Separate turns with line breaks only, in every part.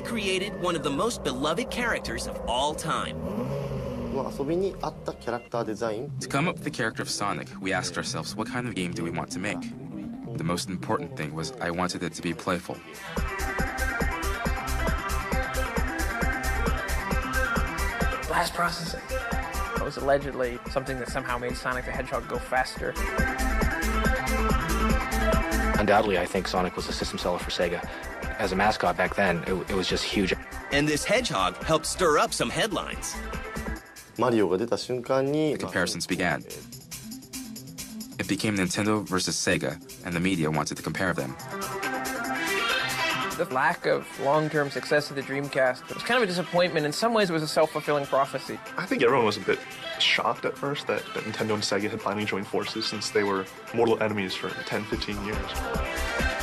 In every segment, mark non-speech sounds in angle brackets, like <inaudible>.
he created one of the most beloved characters of all time.
To come up with the character of Sonic, we asked ourselves what kind of game do we want to make? The most important thing was I wanted it to be playful.
Blast processing. It was allegedly something that somehow made Sonic the Hedgehog go faster.
Undoubtedly, I think Sonic was a system seller for Sega as a mascot back then, it, it was just huge.
And this hedgehog helped stir up some headlines.
The comparisons began. It became Nintendo versus Sega, and the media wanted to compare them.
The lack of long term success of the Dreamcast was kind of a disappointment. In some ways, it was a self fulfilling prophecy.
I think everyone was a bit shocked at first that, that Nintendo and Sega had finally joined forces since they were mortal enemies for 10, 15 years.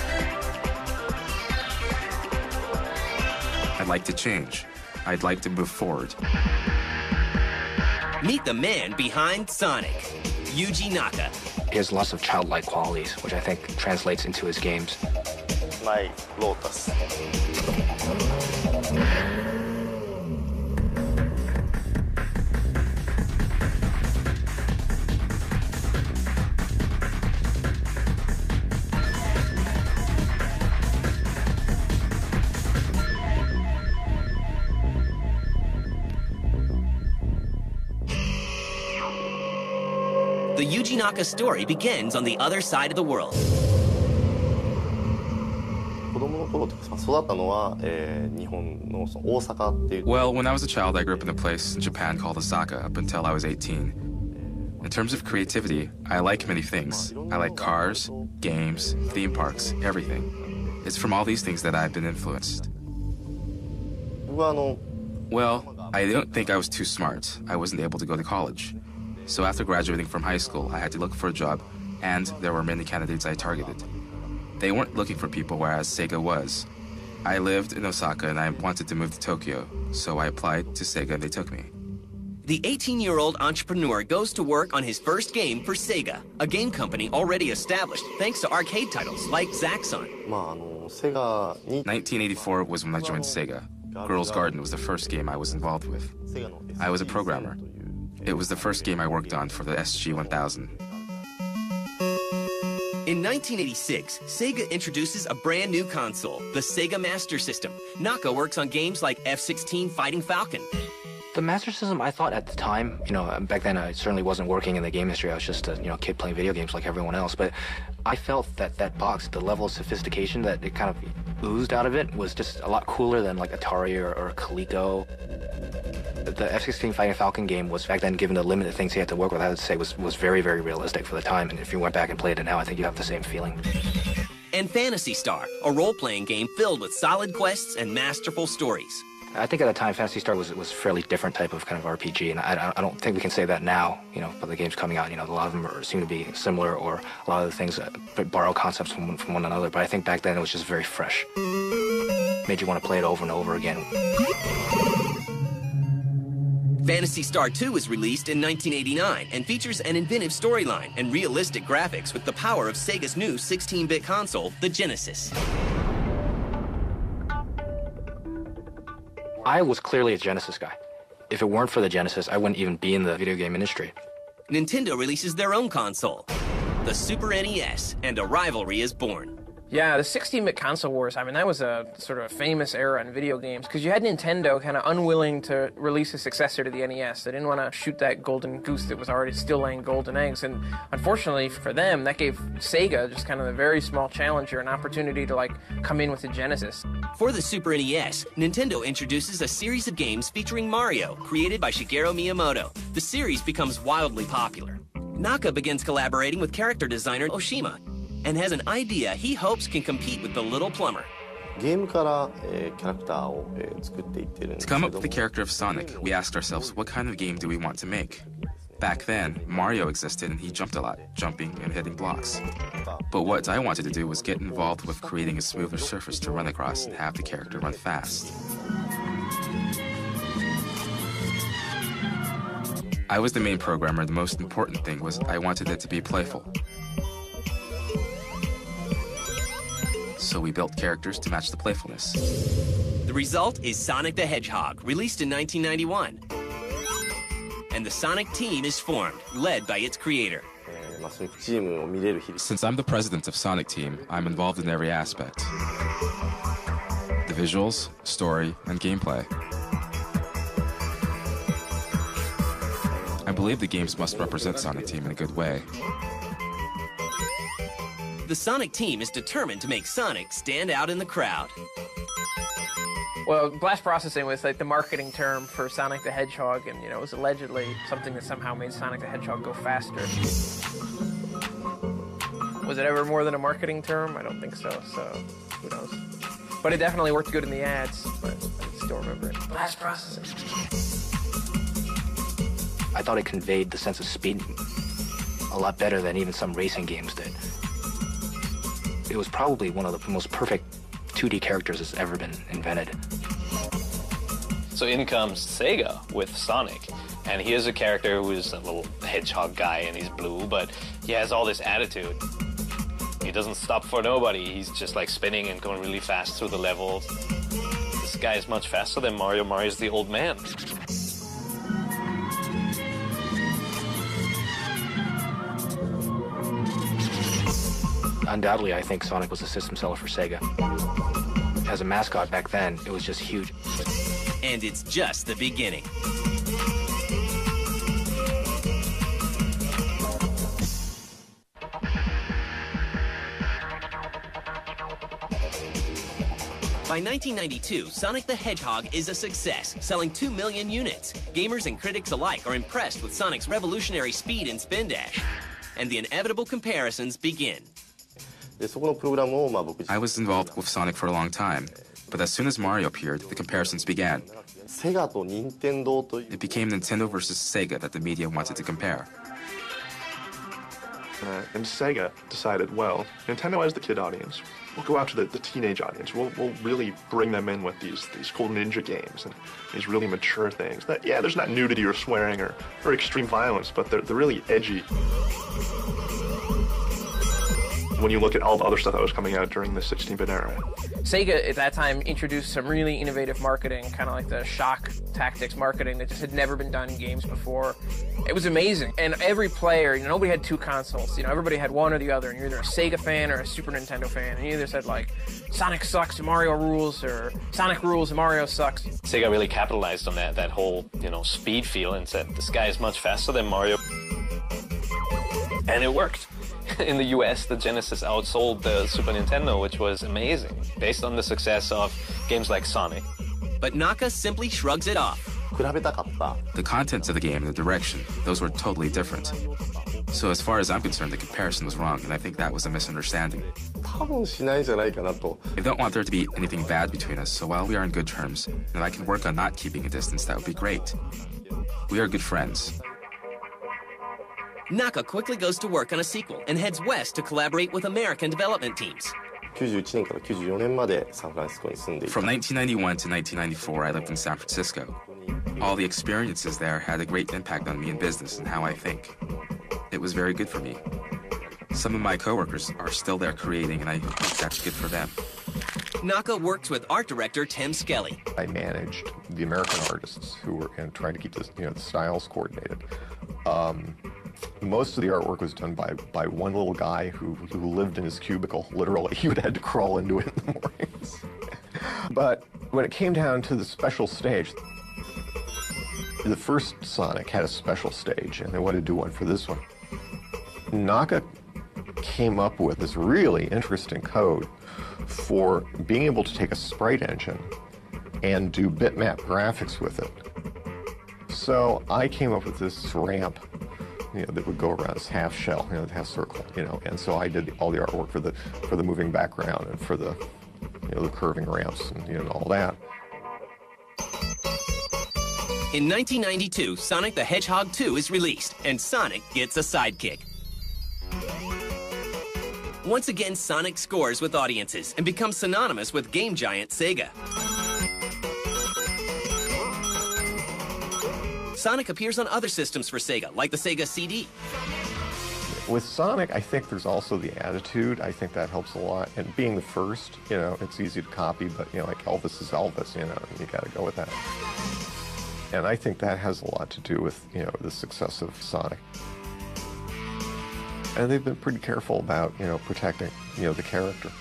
I'd like to change. I'd like to move forward.
Meet the man behind Sonic, Yuji Naka.
He has lots of childlike qualities, which I think translates into his games.
マイ
Tanaka's story begins on the other side of the world.
well, when I was a child, I grew up in a place in Japan called Osaka up until I was 18. In terms of creativity, I like many things. I like cars, games, theme parks, everything. It's from all these things that I've been influenced. Well, I don't think I was too smart. I wasn't able to go to college. So after graduating from high school, I had to look for a job, and there were many candidates I targeted. They weren't looking for people, whereas Sega was. I lived in Osaka and I wanted to move to Tokyo, so I applied to Sega and they took me.
The 18 year old entrepreneur goes to work on his first game for Sega, a game company already established thanks to arcade titles like Zaxxon.
1984 was when I joined Sega. Girls Garden was the first game I was involved with. I was a programmer. It was the first game I worked on for the SG-1000.
In 1986, Sega introduces a brand new console, the Sega Master System. Naka works on games like F-16 Fighting Falcon.
The Master System, I thought at the time, you know, back then uh, I certainly wasn't working in the game industry. I was just a you know kid playing video games like everyone else. But I felt that that box, the level of sophistication that it kind of oozed out of it, was just a lot cooler than like Atari or, or Coleco. The F-16 Fighting Falcon game was back then, given the limited things he had to work with, I would say was, was very, very realistic for the time. And if you went back and played it now, I think you have the same feeling.
And Phantasy Star, a role playing game filled with solid quests and masterful stories.
I think at the time, Phantasy Star was was a fairly different type of kind of RPG, and I, I don't think we can say that now. You know, but the games coming out, you know, a lot of them are, seem to be similar, or a lot of the things uh, borrow concepts from from one another. But I think back then it was just very fresh, made you want to play it over and over again.
Phantasy Star 2 was released in 1989 and features an inventive storyline and realistic graphics with the power of Sega's new 16 bit console, the Genesis.
I was clearly a Genesis guy. If it weren't for the Genesis, I wouldn't even be in the video game industry.
Nintendo releases their own console, the Super NES, and a rivalry is born.
Yeah, the 16-bit console wars. I mean, that was a sort of a famous era in video games because you had Nintendo kind of unwilling to release a successor to the NES. They didn't want to shoot that golden goose that was already still laying golden eggs. And unfortunately for them, that gave Sega just kind of a very small challenger an opportunity to like come in with the Genesis.
For the Super NES, Nintendo introduces a series of games featuring Mario, created by Shigeru Miyamoto. The series becomes wildly popular. Naka begins collaborating with character designer Oshima and has an idea he hopes can compete with the Little Plumber.
To come up with the character of Sonic, we asked ourselves what kind of game do we want to make? Back then, Mario existed and he jumped a lot, jumping and hitting blocks. But what I wanted to do was get involved with creating a smoother surface to run across and have the character run fast. I was the main programmer, the most important thing was I wanted it to be playful. so we built characters to match the playfulness.
The result is Sonic the Hedgehog, released in 1991. And the Sonic team is formed, led by its creator.
Since I'm the president of Sonic Team, I'm involved in every aspect. The visuals, story, and gameplay. I believe the games must represent Sonic Team in a good way.
The Sonic team is determined to make Sonic stand out in the crowd.
Well, blast processing was like the marketing term for Sonic the Hedgehog, and you know, it was allegedly something that somehow made Sonic the Hedgehog go faster. Was it ever more than a marketing term? I don't think so. So, who knows? But it definitely worked good in the ads. But I still remember it. Blast processing.
I thought it conveyed the sense of speed a lot better than even some racing games did. It was probably one of the most perfect 2D characters that's ever been invented.
So in comes Sega with Sonic. And he is a character who's a little hedgehog guy and he's blue, but he has all this attitude. He doesn't stop for nobody. He's just like spinning and going really fast through the levels. This guy is much faster than Mario. Mario's the old man.
Undoubtedly, I think Sonic was a system seller for Sega. As a mascot back then, it was just huge.
And it's just the beginning. By 1992, Sonic the Hedgehog is a success, selling 2 million units. Gamers and critics alike are impressed with Sonic's revolutionary speed and spin dash. And the inevitable comparisons begin.
I was involved with Sonic for a long time, but as soon as Mario appeared, the comparisons began. It became Nintendo versus Sega that the media wanted to compare.
Uh, and Sega decided, well, Nintendo has the kid audience. We'll go after the, the teenage audience. We'll, we'll really bring them in with these these cool ninja games and these really mature things. That yeah, there's not nudity or swearing or, or extreme violence, but they're they're really edgy. When you look at all the other stuff that was coming out during the 16-bit era.
Sega at that time introduced some really innovative marketing, kind of like the shock tactics marketing that just had never been done in games before. It was amazing. And every player, you know, nobody had two consoles. You know, everybody had one or the other. And you're either a Sega fan or a Super Nintendo fan. And you either said like, Sonic sucks, Mario rules, or Sonic rules, Mario sucks.
Sega really capitalized on that that whole you know speed feel and said this guy is much faster than Mario, and it worked. <laughs> in the US, the Genesis outsold the Super Nintendo, which was amazing, based on the success of games like Sonic.
But Naka simply shrugs it off.
The contents of the game, the direction, those were totally different. So as far as I'm concerned, the comparison was wrong, and I think that was a misunderstanding. I don't want there to be anything bad between us, so while we are on good terms, and I can work on not keeping a distance, that would be great. We are good friends.
Naka quickly goes to work on a sequel and heads west to collaborate with American development teams.
From 1991 to 1994, I lived in San Francisco. All the experiences there had a great impact on me in business and how I think. It was very good for me. Some of my coworkers are still there creating, and I think that's good for them.
Naka works with art director Tim Skelly.
I managed the American artists who were trying to keep this, you know, the styles coordinated. Um, most of the artwork was done by by one little guy who who lived in his cubicle. Literally, <laughs> he would had to crawl into it in the mornings. <laughs> but when it came down to the special stage, the first Sonic had a special stage, and they wanted to do one for this one. Naka came up with this really interesting code for being able to take a sprite engine and do bitmap graphics with it. So I came up with this ramp, you know, that would go around this half shell, you know, half circle, you know, and so I did all the artwork for the for the moving background and for the you know the curving ramps and you know all that.
In 1992, Sonic the Hedgehog 2 is released, and Sonic gets a sidekick. Once again, Sonic scores with audiences and becomes synonymous with game giant Sega. Sonic appears on other systems for Sega, like the Sega CD.
With Sonic, I think there's also the attitude. I think that helps a lot. And being the first, you know, it's easy to copy, but, you know, like Elvis is Elvis, you know, you got to go with that. And I think that has a lot to do with, you know, the success of Sonic. And they've been pretty careful about, you know, protecting, you know, the character.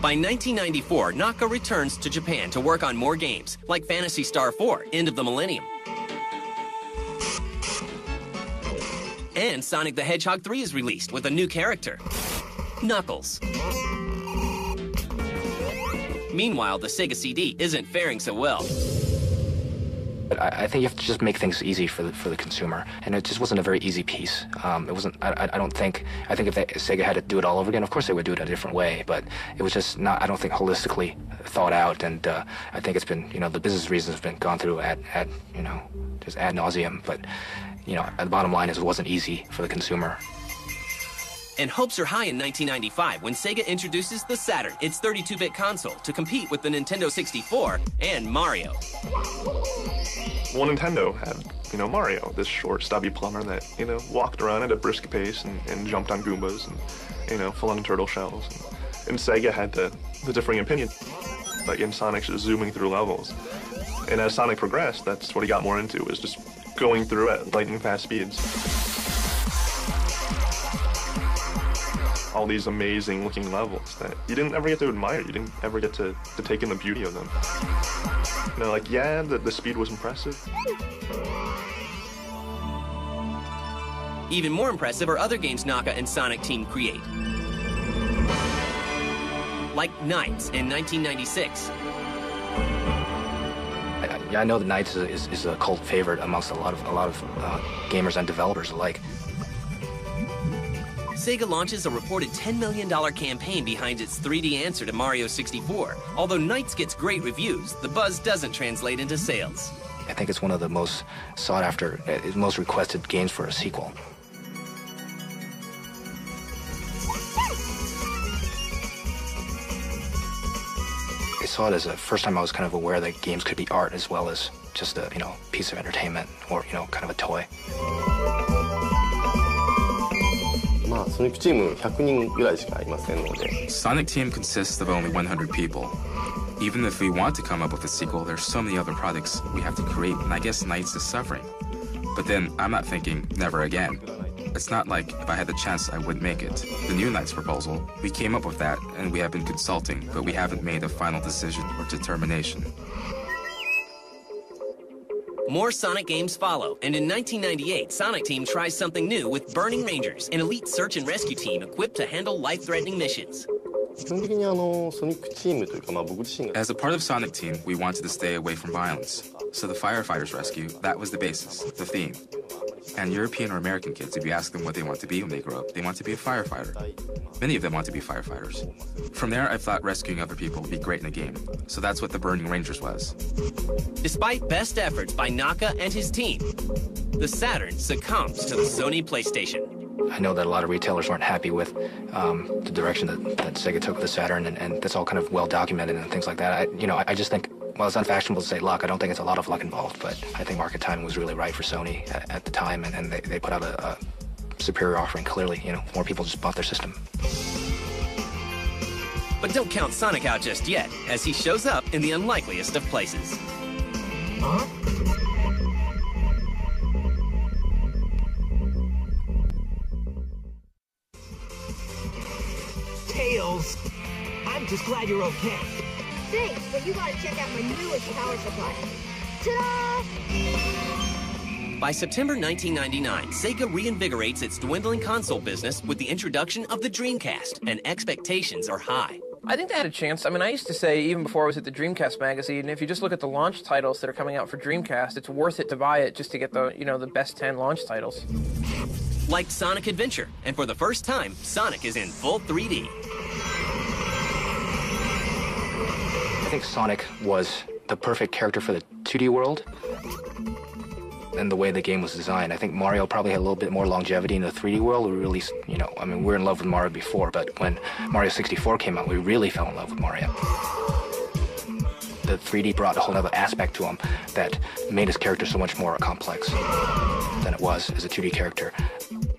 By 1994, Naka returns to Japan to work on more games, like Phantasy Star 4, End of the Millennium. And Sonic the Hedgehog 3 is released with a new character, Knuckles. Meanwhile, the Sega CD isn't faring so well.
But I, I think you have to just make things easy for the for the consumer, and it just wasn't a very easy piece. Um, it wasn't. I, I- don't think. I think if they, Sega had to do it all over again, of course they would do it a different way. But it was just not. I don't think holistically thought out, and uh, I think it's been. You know, the business reasons have been gone through at at you know just ad nauseum. But you know, the bottom line is it wasn't easy for the consumer.
And hopes are high in 1995 when Sega introduces the Saturn, its 32-bit console, to compete with the Nintendo 64 and Mario.
Well, Nintendo had, you know, Mario, this short, stubby plumber that, you know, walked around at a brisk pace and, and jumped on Goombas and, you know, on turtle shells. And, and Sega had the, the differing opinion. Like in Sonic's just zooming through levels. And as Sonic progressed, that's what he got more into, was just going through at lightning fast speeds. All these amazing looking levels that you didn't ever get to admire. You didn't ever get to, to take in the beauty of them. You know, like, yeah, the, the speed was impressive.
Even more impressive are other games Naka and Sonic Team create. Like NiGHTS in 1996.
I, I know the NiGHTS is, is, is a cult favorite amongst a lot of a lot of uh, gamers and developers alike.
Sega launches a reported $10 million campaign behind its 3D answer to Mario 64. Although NiGHTS gets great reviews, the buzz doesn't translate into sales.
I think it's one of the most sought after, uh, most requested games for a sequel. I saw it as a first time I was kind of aware that games could be art as well as just a you know piece of entertainment or you know kind of a toy.
まあ、ソニックチーム100人ぐらいしかいませんので。
Sonic Team consists of only 100 people. Even if we want to come up with a sequel, there's so many other products we have to create, and I guess NiGHTS is suffering. But then I'm not thinking never again. It's not like if I had the chance, I would make it. The new NiGHTS proposal, we came up with that, and we have been consulting, but we haven't made a final decision or determination.
More Sonic games follow, and in 1998, Sonic Team tries something new with Burning Rangers, an elite search and rescue team equipped to handle life-threatening missions.
As a part of Sonic Team, we wanted to stay away from violence. So the firefighters rescue, that was the basis, the theme. And European or American kids, if you ask them what they want to be when they grow up, they want to be a firefighter. Many of them want to be firefighters. From there, I thought rescuing other people would be great in a game. So that's what the Burning Rangers was.
Despite best efforts by Naka and his team, the Saturn succumbs to the Sony PlayStation.
I know that a lot of retailers weren't happy with um, the direction that, that Sega took with the Saturn, and, and that's all kind of well documented and things like that. I, you know, I, I just think, well, it's unfashionable to say luck. I don't think it's a lot of luck involved, but I think market timing was really right for Sony at, at the time, and, and they, they put out a, a superior offering. Clearly, you know, more people just bought their system.
But don't count Sonic out just yet, as he shows up in the unlikeliest of places. Huh?
Tails, I'm just glad you're okay.
Thanks, but you gotta check out my newest power supply. Ta-da!
By September 1999, Sega reinvigorates its dwindling console business with the introduction of the Dreamcast, and expectations are high.
I think they had a chance. I mean, I used to say even before I was at the Dreamcast magazine, if you just look at the launch titles that are coming out for Dreamcast, it's worth it to buy it just to get the you know the best ten launch titles.
Like Sonic Adventure, and for the first time, Sonic is in full 3D.
Think Sonic was the perfect character for the 2D world and the way the game was designed. I think Mario probably had a little bit more longevity in the 3D world. We really, you know, I mean, we were in love with Mario before, but when Mario 64 came out, we really fell in love with Mario. The 3D brought a whole other aspect to him that made his character so much more complex than it was as a 2D character.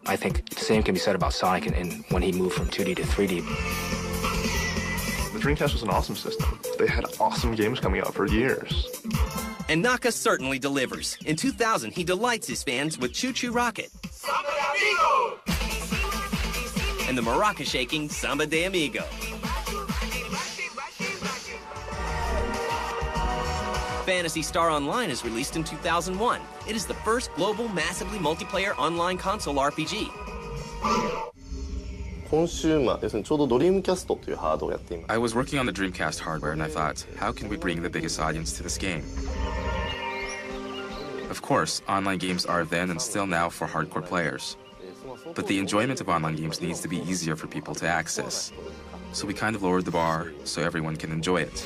I think the same can be said about Sonic and, in when he moved from 2D to 3D.
The Dreamcast was an awesome system. They had awesome games coming out for years.
And Naka certainly delivers. In 2000, he delights his fans with ChuChu Rocket. And the maraca shaking Samba de Amigo. Phantasy Star Online is released in 2001. It is the first global, massively multiplayer online console RPG.
コンシューマー要するにちょうどドリームキャストというハードをやっています
I was working on the Dreamcast hardware and I thought how can we bring the biggest audience to this game Of course, online games are then and still now for hardcore players. But the enjoyment of online games needs to be easier for people to access. So we kind of lowered the bar so everyone can enjoy it.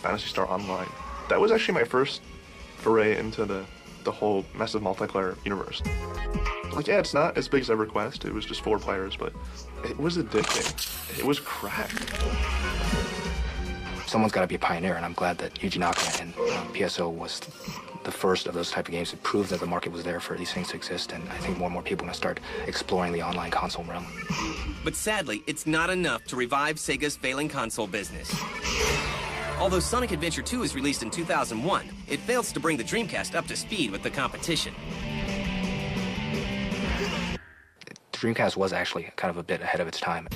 Phantasy Star Online. That was actually my first foray into the the whole massive multiplayer universe. Like, yeah, it's not as big as EverQuest. It was just four players, but it was addicting. It was crack.
Someone's got to be a pioneer, and I'm glad that Yuji Naka and um, PSO was the first of those type of games to prove that the market was there for these things to exist. And I think more and more people are going to start exploring the online console realm.
But sadly, it's not enough to revive Sega's failing console business. Although Sonic Adventure 2 was released in 2001, it fails to bring the Dreamcast up to speed with the competition.
Dreamcast was actually kind of a bit ahead of its time.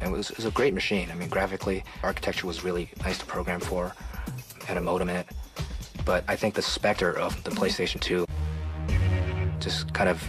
It was, it was a great machine. I mean, graphically, architecture was really nice to program for, had a modem in it. But I think the specter of the PlayStation 2 just kind of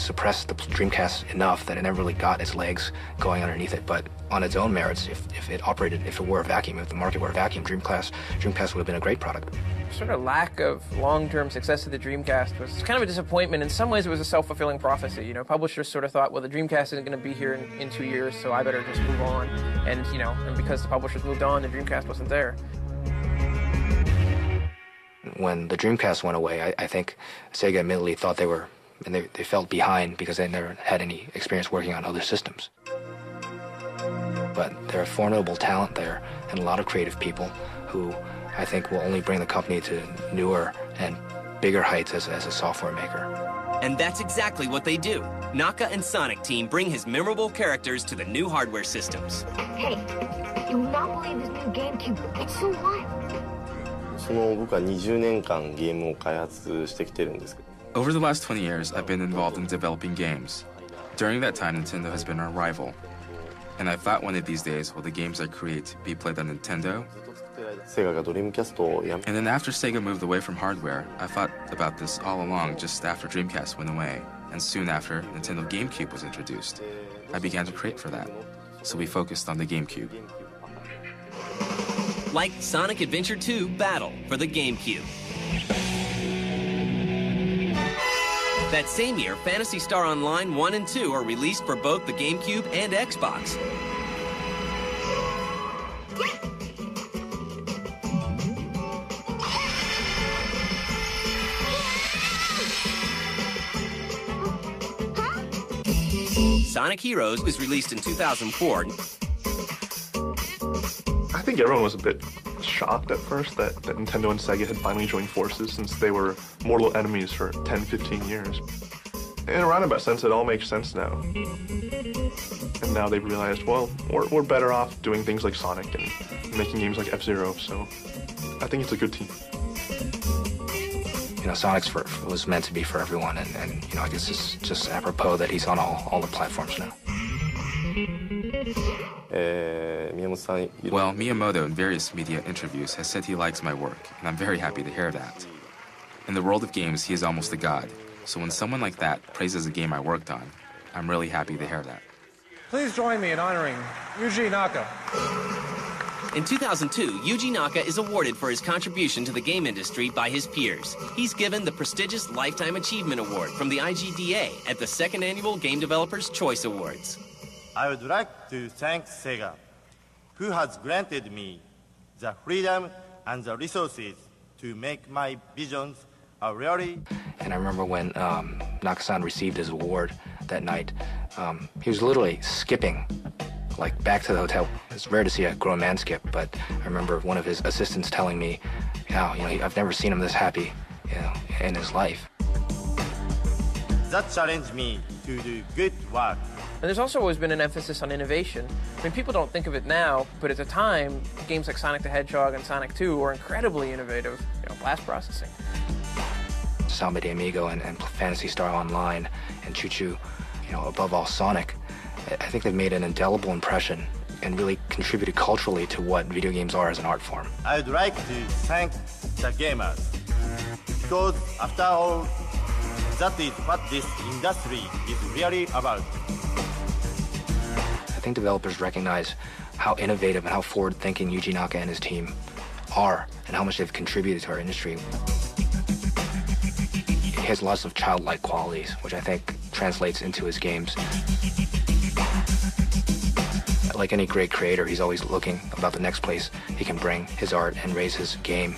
suppressed the Dreamcast enough that it never really got its legs going underneath it. But on its own merits, if, if it operated, if it were a vacuum, if the market were a vacuum, Dreamcast, Dreamcast would have been a great product.
Sort of lack of long-term success of the Dreamcast was kind of a disappointment. In some ways, it was a self-fulfilling prophecy. You know, publishers sort of thought, well, the Dreamcast isn't going to be here in, in two years, so I better just move on. And you know, and because the publishers moved on, the Dreamcast wasn't there.
When the Dreamcast went away, I, I think Sega admittedly thought they were and they, they felt behind because they never had any experience working on other systems. But there are formidable talent there and a lot of creative people who I think will only bring the company to newer and bigger heights as, as a software maker.
And that's exactly what they do. Naka and Sonic Team bring his memorable characters to the new hardware systems.
Hey, you will not believe this new GameCube. It's so wild.
その僕は20年間ゲームを開発してきてるんですけど
over the last 20 years, I've been involved in developing games. During that time, Nintendo has been our rival. And I thought one of these days will the games I create be played on Nintendo? And then after Sega moved away from hardware, I thought about this all along just after Dreamcast went away. And soon after, Nintendo GameCube was introduced. I began to create for that. So we focused on the GameCube.
Like Sonic Adventure 2 Battle for the GameCube. That same year, Phantasy Star Online 1 and 2 are released for both the GameCube and Xbox. Sonic Heroes was released in 2004.
I think everyone was a bit shocked at first that, that Nintendo and Sega had finally joined forces since they were mortal enemies for 10, 15 years. In a roundabout sense, it all makes sense now. And now they've realized, well, we're, we're better off doing things like Sonic and making games like F-Zero, so I think it's a good team.
You know, Sonic's for, was meant to be for everyone, and, and you know, I guess it's just apropos that he's on all, all the platforms now.
Eh,
well, Miyamoto in various media interviews has said he likes my work, and I'm very happy to hear that. In the world of games, he is almost a god, so when someone like that praises a game I worked on, I'm really happy to hear that.
Please join me in honoring Yuji Naka.
In 2002, Yuji Naka is awarded for his contribution to the game industry by his peers. He's given the prestigious Lifetime Achievement Award from the IGDA at the second annual Game Developers Choice Awards.
I would like to thank Sega, who has granted me the freedom and the resources to make my visions a reality.
And I remember when um, Nakasan received his award that night, um, he was literally skipping, like back to the hotel. It's rare to see a grown man skip, but I remember one of his assistants telling me, "Yeah, you know, I've never seen him this happy, you know, in his life."
that challenged me to do good work.
And there's also always been an emphasis on innovation. I mean, people don't think of it now, but at the time, games like Sonic the Hedgehog and Sonic 2 were incredibly innovative. You know, blast processing.
Samba de Amigo and, and Phantasy Star Online and ChuChu, you know, above all Sonic, I think they've made an indelible impression and really contributed culturally to what video games are as an art form.
I'd like to thank the gamers because after all, that is what this industry is really about.
I think developers recognize how innovative and how forward-thinking Yuji Naka and his team are and how much they've contributed to our industry. He has lots of childlike qualities, which I think translates into his games. Like any great creator, he's always looking about the next place he can bring his art and raise his game.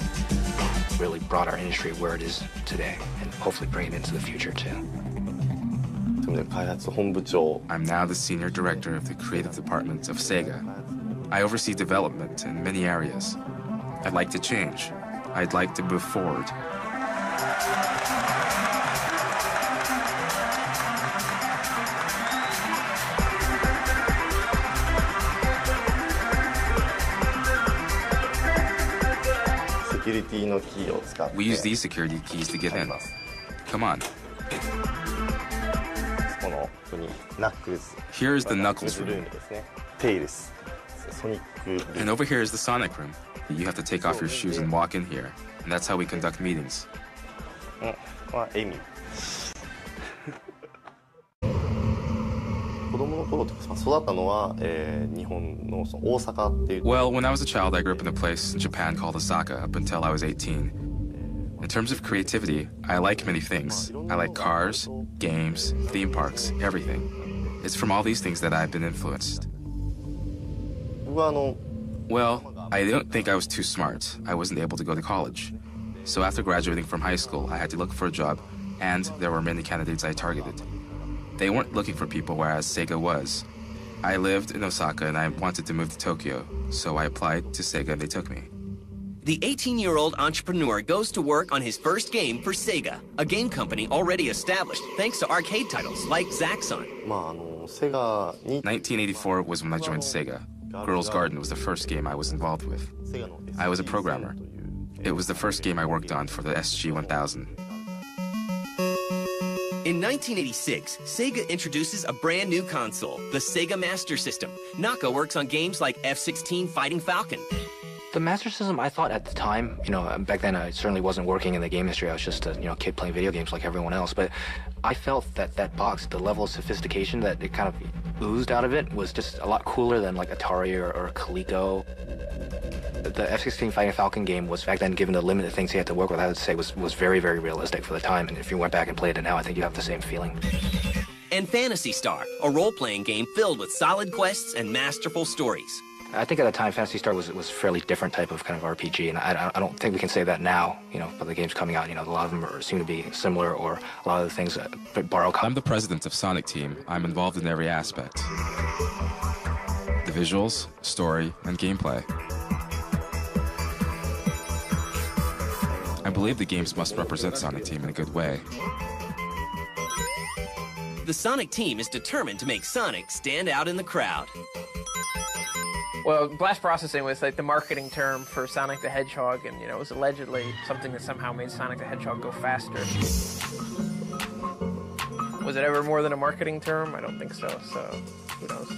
Really brought our industry where it is today, and hopefully bring it into the future too.
I'm now the senior director of the creative department of Sega. I oversee development in many areas. I'd like to change. I'd like to move forward. We use these security keys to get in. Come on. Here's the Knuckles room. And over here is the Sonic room. You have to take off your shoes and walk in here. And that's how we conduct meetings. <laughs>
子供の頃とか育ったのは、えー、日本のその大阪っていう
Well, when I was a child, I grew up in a place in Japan called Osaka up until I was 18. In terms of creativity, I like many things. I like cars, games, theme parks, everything. It's from all these things that I've been influenced. Well, I don't think I was too smart. I wasn't able to go to college. So after graduating from high school, I had to look for a job, and there were many candidates I targeted. They weren't looking for people, whereas Sega was. I lived in Osaka and I wanted to move to Tokyo, so I applied to Sega and they took me.
The 18-year-old entrepreneur goes to work on his first game for Sega, a game company already established thanks to arcade titles like Zaxxon.
1984 was when I joined Sega. Girls Garden was the first game I was involved with. I was a programmer. It was the first game I worked on for the SG-1000.
In 1986, Sega introduces a brand new console, the Sega Master System. Naka works on games like F-16 Fighting Falcon,
the Master System, I thought at the time, you know, uh, back then uh, I certainly wasn't working in the game industry. I was just a, you know, kid playing video games like everyone else. But I felt that that box, the level of sophistication that it kind of oozed out of it was just a lot cooler than like Atari or, or Coleco. The F-16 Fighting Falcon game was back then, given the limited things he had to work with, I would say was, was very, very realistic for the time. And if you went back and played it now, I think you have the same feeling.
And Phantasy Star, a role-playing game filled with solid quests and masterful stories.
I think at the time, Phantasy Star was was a fairly different type of kind of RPG, and I, I don't think we can say that now. You know, but the games coming out, you know, a lot of them are, seem to be similar, or a lot of the things uh, borrow.
I'm the president of Sonic Team. I'm involved in every aspect: the visuals, story, and gameplay. I believe the games must represent Sonic Team in a good way.
The Sonic team is determined to make Sonic stand out in the crowd.
Well, blast processing was like the marketing term for Sonic the Hedgehog, and you know, it was allegedly something that somehow made Sonic the Hedgehog go faster. Was it ever more than a marketing term? I don't think so. So, who knows?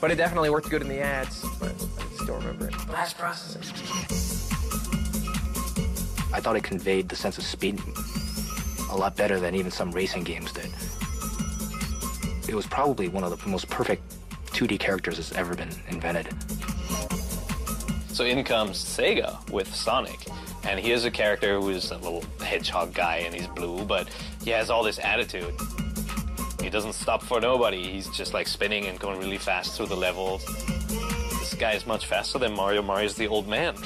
But it definitely worked good in the ads. But I still remember it. Blast processing.
I thought it conveyed the sense of speed a lot better than even some racing games did. It was probably one of the most perfect 2D characters that's ever been invented.
So in comes Sega with Sonic. And he is a character who's a little hedgehog guy and he's blue, but he has all this attitude. He doesn't stop for nobody. He's just like spinning and going really fast through the levels. This guy is much faster than Mario. Mario's the old man.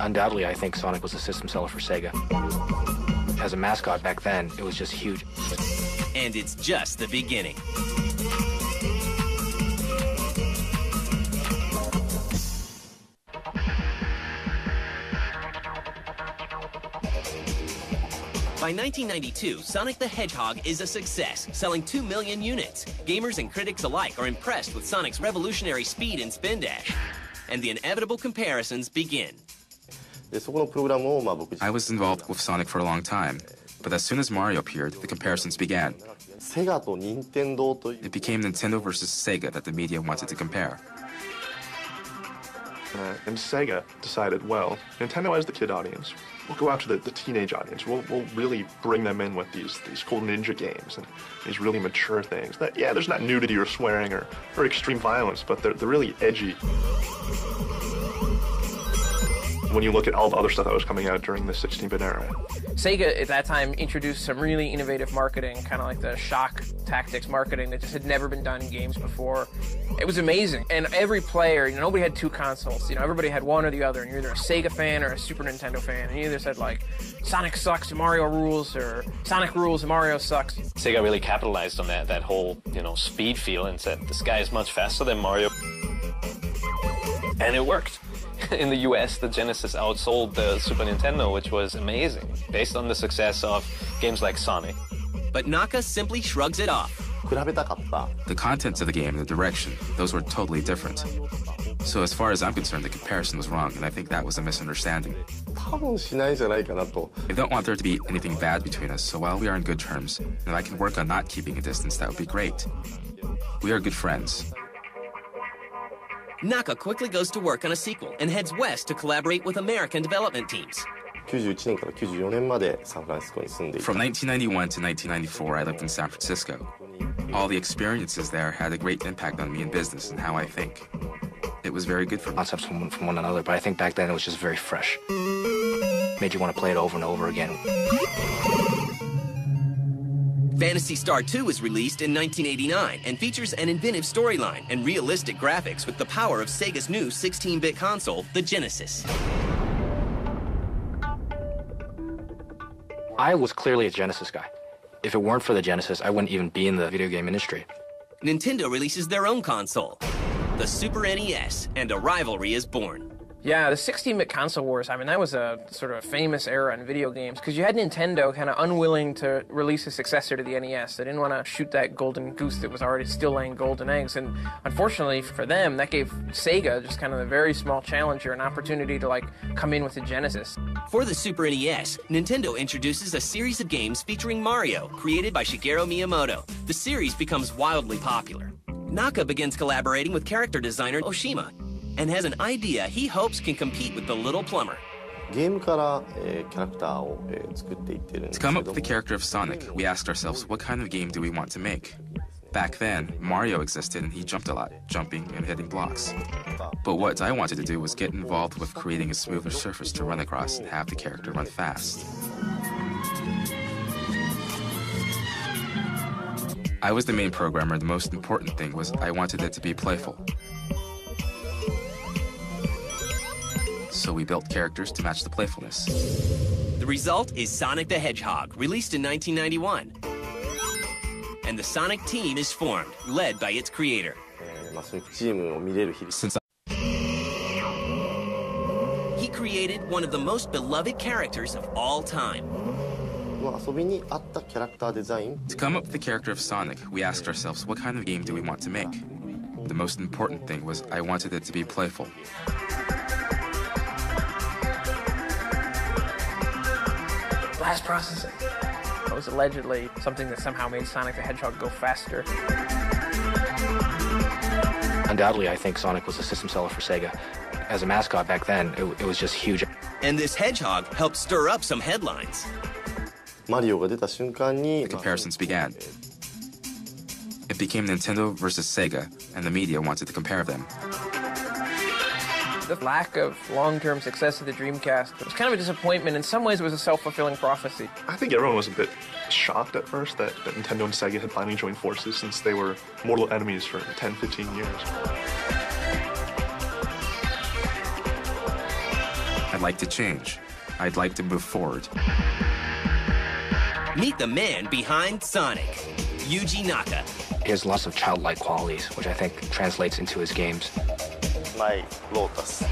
undoubtedly, I think Sonic was a system seller for Sega. As a mascot back then, it was just huge.
And it's just the beginning. By 1992, Sonic the Hedgehog is a success, selling 2 million units. Gamers and critics alike are impressed with Sonic's revolutionary speed and spin dash. And the inevitable comparisons begin.
I was involved with Sonic for a long time, but as soon as Mario appeared, the comparisons began. It became Nintendo versus Sega that the media wanted to compare.
Uh, and Sega decided, well, Nintendo has the kid audience. We'll go after the, the teenage audience. We'll, we'll really bring them in with these, these cool ninja games and these really mature things. That, yeah, there's not nudity or swearing or, or extreme violence, but they're, they're really edgy. When you look at all the other stuff that was coming out during the 16-bit era,
Sega at that time introduced some really innovative marketing, kind of like the shock tactics marketing that just had never been done in games before. It was amazing. And every player, you know, nobody had two consoles. You know, everybody had one or the other. And you're either a Sega fan or a Super Nintendo fan. And you either said, like, Sonic sucks Mario rules, or Sonic rules Mario sucks.
Sega really capitalized on that that whole you know speed feel and said this guy is much faster than Mario, and it worked. <laughs> in the US, the Genesis outsold the Super Nintendo, which was amazing, based on the success of games like Sonic.
But Naka simply shrugs it off.
The contents of the game, the direction, those were totally different. So as far as I'm concerned, the comparison was wrong, and I think that was a misunderstanding. I don't want there to be anything bad between us, so while we are on good terms, and I can work on not keeping a distance, that would be great. We are good friends.
Naka quickly goes to work on a sequel and heads west to collaborate with American development teams.
From 1991 to 1994, I lived in San Francisco. All the experiences there had a great impact on me in business and how I think. It was very good for me.
Concepts from, from one another, but I think back then it was just very fresh. Made you want to play it over and over again.
Phantasy Star 2 was released in 1989 and features an inventive storyline and realistic graphics with the power of Sega's new 16-bit console, the Genesis.
I was clearly a Genesis guy. If it weren't for the Genesis, I wouldn't even be in the video game industry.
Nintendo releases their own console, the Super NES, and a rivalry is born.
Yeah, the 16-bit console wars. I mean, that was a sort of famous era in video games because you had Nintendo kind of unwilling to release a successor to the NES. They didn't want to shoot that golden goose that was already still laying golden eggs. And unfortunately for them, that gave Sega, just kind of a very small challenger, an opportunity to like come in with the Genesis.
For the Super NES, Nintendo introduces a series of games featuring Mario, created by Shigeru Miyamoto. The series becomes wildly popular. Naka begins collaborating with character designer Oshima and has an idea he hopes can compete with the little plumber.
To come up with the character of Sonic, we asked ourselves what kind of game do we want to make? Back then, Mario existed and he jumped a lot, jumping and hitting blocks. But what I wanted to do was get involved with creating a smoother surface to run across and have the character run fast. I was the main programmer, the most important thing was I wanted it to be playful. so we built characters to match the playfulness.
The result is Sonic the Hedgehog, released in 1991. And the Sonic team is formed, led by its creator.
Since
he created one of the most beloved characters of all time.
To come up with the character of Sonic, we asked ourselves what kind of game do we want to make? The most important thing was I wanted it to be playful.
blast processing. It was allegedly something that somehow made Sonic the Hedgehog go faster.
Undoubtedly, I think Sonic was a system seller for Sega. As a mascot back then, it, it was just huge.
And this hedgehog helped stir up some headlines.
The comparisons began. It became Nintendo versus Sega, and the media wanted to compare them.
The lack of long-term success of the Dreamcast was kind of a disappointment. In some ways, it was a self-fulfilling prophecy.
I think everyone was a bit shocked at first that, that Nintendo and Sega had finally joined forces since they were mortal enemies for 10, 15 years.
I'd like to change. I'd like to move forward.
Meet the man behind Sonic, Yuji Naka.
He has lots of childlike qualities, which I think translates into his games
my
lotus.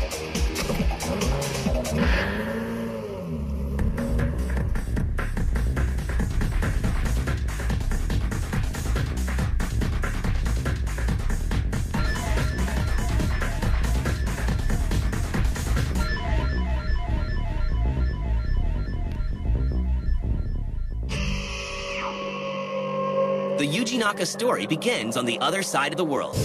The Yuji Naka story begins on the other side of the world.